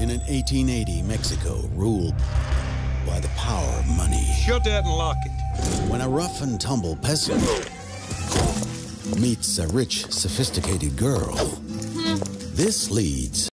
In an 1880 Mexico ruled by the power of money. Shut that and lock it. When a rough and tumble peasant meets a rich, sophisticated girl, hmm. this leads